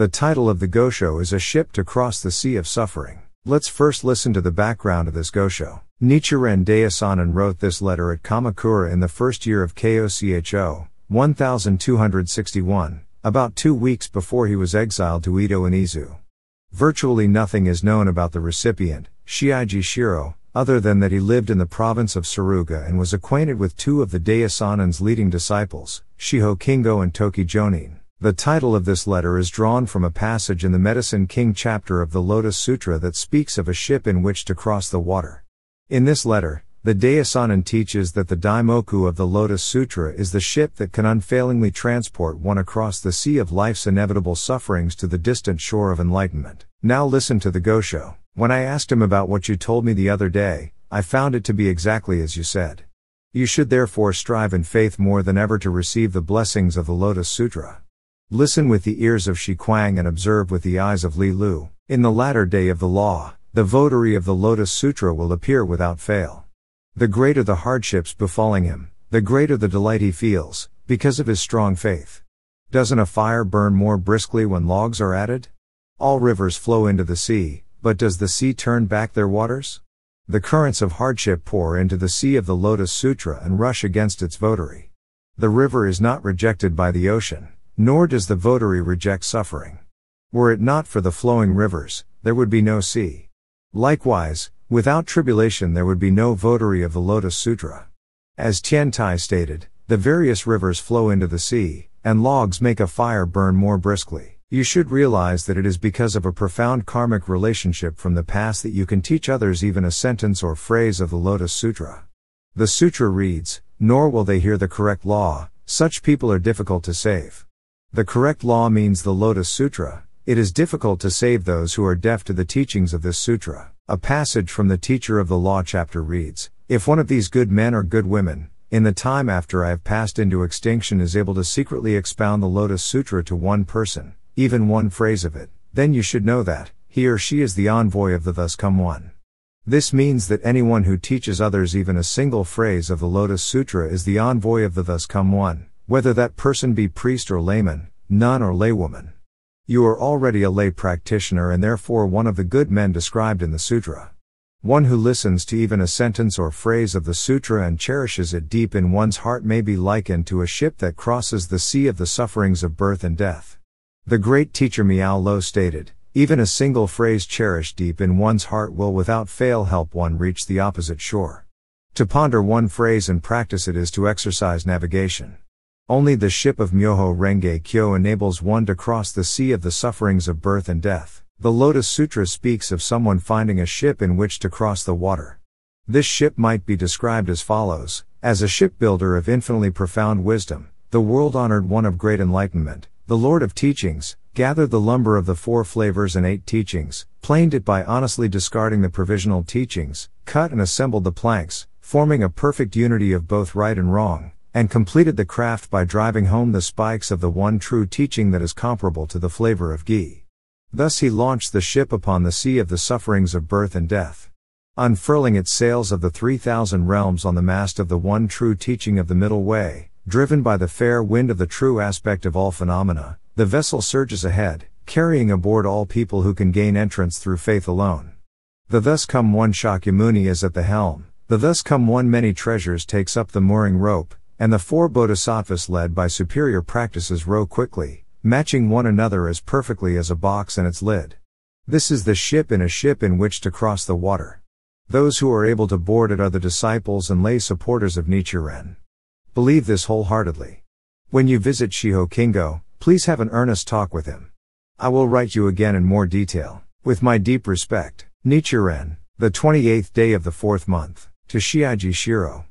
The title of the Gosho is A Ship to Cross the Sea of Suffering. Let's first listen to the background of this Gosho. Nichiren Daishonin wrote this letter at Kamakura in the first year of KOCHO, 1261, about two weeks before he was exiled to Ito and Izu. Virtually nothing is known about the recipient, Shiiji Shiro, other than that he lived in the province of Suruga and was acquainted with two of the Daishonin's leading disciples, Shijo Kingo and Toki Jonin. The title of this letter is drawn from a passage in the Medicine King chapter of the Lotus Sutra that speaks of a ship in which to cross the water. In this letter, the Daishonin teaches that the Daimoku of the Lotus Sutra is the ship that can unfailingly transport one across the sea of life's inevitable sufferings to the distant shore of enlightenment. Now listen to the Gosho. When I asked him about what you told me the other day, I found it to be exactly as you said. You should therefore strive in faith more than ever to receive the blessings of the Lotus Sutra. Listen with the ears of Shi Kuang and observe with the eyes of Li Lou. In the latter day of the law, the votary of the Lotus Sutra will appear without fail. The greater the hardships befalling him, the greater the delight he feels, because of his strong faith. Doesn't a fire burn more briskly when logs are added? All rivers flow into the sea, but does the sea turn back their waters? The currents of hardship pour into the sea of the Lotus Sutra and rush against its votary. The river is not rejected by the ocean, nor does the votary reject suffering. Were it not for the flowing rivers, there would be no sea. Likewise, Without tribulation there would be no votary of the Lotus Sutra. As Tian Tai stated, the various rivers flow into the sea, and logs make a fire burn more briskly. You should realize that it is because of a profound karmic relationship from the past that you can teach others even a sentence or phrase of the Lotus Sutra. The sutra reads, Nor will they hear the correct law, such people are difficult to save. The correct law means the Lotus Sutra, it is difficult to save those who are deaf to the teachings of this sutra. A passage from the Teacher of the Law chapter reads If one of these good men or good women, in the time after I have passed into extinction, is able to secretly expound the Lotus Sutra to one person, even one phrase of it, then you should know that, he or she is the envoy of the Thus Come One. This means that anyone who teaches others even a single phrase of the Lotus Sutra is the envoy of the Thus Come One, whether that person be priest or layman, nun or laywoman. You are already a lay practitioner and therefore one of the good men described in the sutra. One who listens to even a sentence or phrase of the sutra and cherishes it deep in one's heart may be likened to a ship that crosses the sea of the sufferings of birth and death. The great teacher Miao Lo stated, even a single phrase cherished deep in one's heart will without fail help one reach the opposite shore. To ponder one phrase and practice it is to exercise navigation. Only the ship of Myoho Renge Kyo enables one to cross the sea of the sufferings of birth and death. The Lotus Sutra speaks of someone finding a ship in which to cross the water. This ship might be described as follows As a shipbuilder of infinitely profound wisdom, the world honored one of great enlightenment, the Lord of teachings, gathered the lumber of the four flavors and eight teachings, planed it by honestly discarding the provisional teachings, cut and assembled the planks, forming a perfect unity of both right and wrong, and completed the craft by driving home the spikes of the one true teaching that is comparable to the flavor of ghee. Thus he launched the ship upon the sea of the sufferings of birth and death. Unfurling its sails of the three thousand realms on the mast of the one true teaching of the middle way, driven by the fair wind of the true aspect of all phenomena, the vessel surges ahead, carrying aboard all people who can gain entrance through faith alone. The thus come one Shakyamuni is at the helm, the thus come one many treasures takes up the mooring rope, and the four bodhisattvas led by superior practices row quickly, matching one another as perfectly as a box and its lid. This is the ship in a ship in which to cross the water. Those who are able to board it are the disciples and lay supporters of Nichiren. Believe this wholeheartedly. When you visit Shijo Kingo, please have an earnest talk with him. I will write you again in more detail. With my deep respect, Nichiren, the 28th day of the fourth month, to Shiiji Shiro.